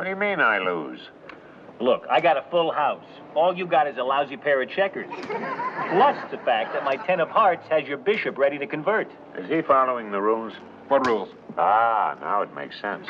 What do you mean I lose? Look, I got a full house. All you got is a lousy pair of checkers. Plus the fact that my ten of hearts has your bishop ready to convert. Is he following the rules? What rules? Ah, now it makes sense.